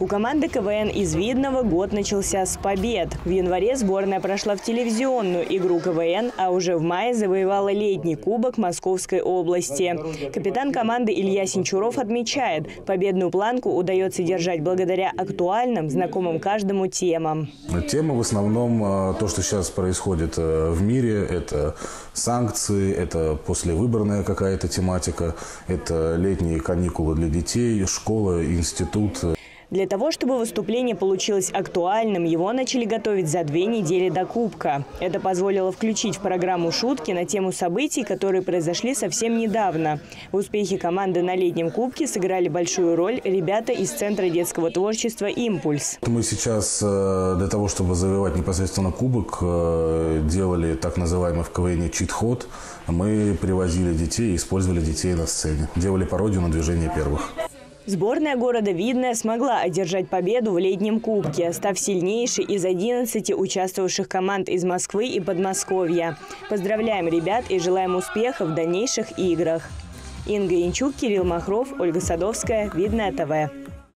У команды КВН из Видного год начался с побед. В январе сборная прошла в телевизионную игру КВН, а уже в мае завоевала летний кубок Московской области. Капитан команды Илья Синчуров отмечает, победную планку удается держать благодаря актуальным, знакомым каждому темам. Тема в основном э, то, что сейчас происходит э, в мире, это санкции, это послевыборная какая-то тематика, это летние каникулы для детей, школа, институт. Для того, чтобы выступление получилось актуальным, его начали готовить за две недели до Кубка. Это позволило включить в программу шутки на тему событий, которые произошли совсем недавно. В успехе команды на летнем Кубке сыграли большую роль ребята из Центра детского творчества «Импульс». Мы сейчас э, для того, чтобы завоевать непосредственно Кубок, э, делали так называемый в КВН чит-ход. Мы привозили детей и использовали детей на сцене. Делали пародию на движение первых. Сборная города Видное смогла одержать победу в летнем кубке, став сильнейшей из 11 участвовавших команд из Москвы и Подмосковья. Поздравляем ребят и желаем успеха в дальнейших играх. Инга Янчук, Кирилл Махров, Ольга Садовская, Видное ТВ.